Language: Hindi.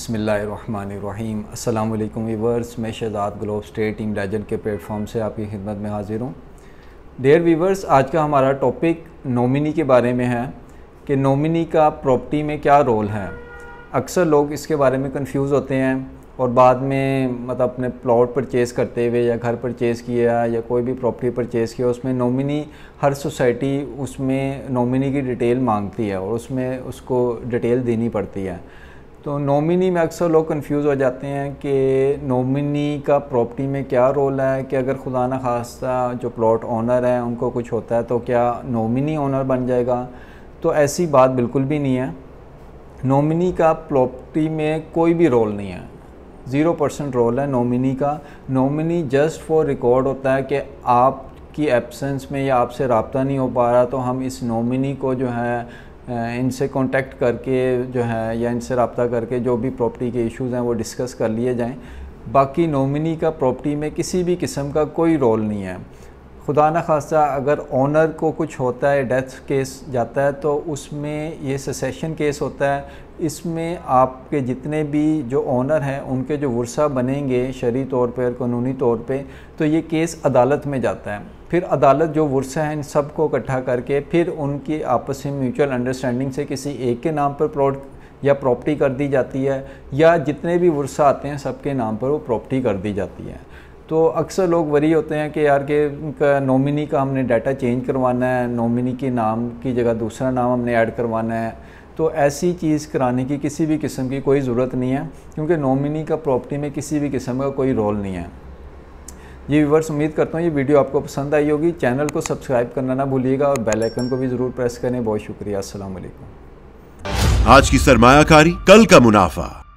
बसमीम अल्लाम वीवर्स मैं Shahzad globe state team legend के प्लेटफॉर्म से आपकी खिदमत में हाजिर हूँ। डेयर वीवर्स आज का हमारा टॉपिक नोमिनी के बारे में है कि नोमिनी का प्रॉपर्टी में क्या रोल है। अक्सर लोग इसके बारे में कंफ्यूज होते हैं और बाद में मतलब अपने प्लॉट परचेज़ करते हुए या घर परचेज़ किया या कोई भी प्रॉपर्टी परचेज़ किया, उसमें नॉमिनी हर सोसाइटी उसमें नॉमिनी की डिटेल मांगती है और उसमें उसको डिटेल देनी पड़ती है। तो नॉमिनी में अक्सर लोग कंफ्यूज हो जाते हैं कि नॉमिनी का प्रॉपर्टी में क्या रोल है, कि अगर खुदा न खास्ता जो प्लॉट ओनर है, उनको कुछ होता है तो क्या नॉमिनी ओनर बन जाएगा? तो ऐसी बात बिल्कुल भी नहीं है। नॉमिनी का प्रॉपर्टी में कोई भी रोल नहीं है। ज़ीरो परसेंट रोल है नॉमिनी का। नॉमिनी जस्ट फॉर रिकॉर्ड होता है कि आपकी एब्सेंस में या आपसे रबता नहीं हो पा रहा तो हम इस नॉमिनी को जो है इनसे कांटेक्ट करके जो है, या इनसे रबता करके जो भी प्रॉपर्टी के इश्यूज़ हैं, वो डिस्कस कर लिए जाएँ। बाकी नॉमिनी का प्रॉपर्टी में किसी भी किस्म का कोई रोल नहीं है। खुदा न खासा अगर ऑनर को कुछ होता है डेथ केस जाता है तो उसमें ये ससेशन केस होता है। इसमें आपके जितने भी जो ऑनर हैं, उनके जो वर्सा बनेंगे, शरी तौर पर कानूनी तौर पे तो ये केस अदालत में जाता है। फिर अदालत जो वर्सा है, इन सबको इकट्ठा करके फिर उनकी आपस में म्यूचुअल अंडरस्टैंडिंग से किसी एक के नाम पर प्लॉट या प्रॉपर्टी कर दी जाती है, या जितने भी वर्सा आते हैं, सबके नाम पर वो प्रॉपर्टी कर दी जाती है। तो अक्सर लोग वरी होते हैं कि यार के नॉमिनी का हमने डाटा चेंज करवाना है, नॉमिनी के नाम की जगह दूसरा नाम हमने ऐड करवाना है। तो ऐसी चीज़ कराने की किसी भी किस्म की कोई ज़रूरत नहीं है, क्योंकि नॉमिनी का प्रॉपर्टी में किसी भी किस्म का कोई रोल नहीं है। ये व्यूवर्स उम्मीद करता हूँ ये वीडियो आपको पसंद आई होगी। चैनल को सब्सक्राइब करना ना भूलिएगा और बेल आइकन को भी ज़रूर प्रेस करें। बहुत शुक्रिया। वालेकुम आज की सरमायाकारी, कल का मुनाफा।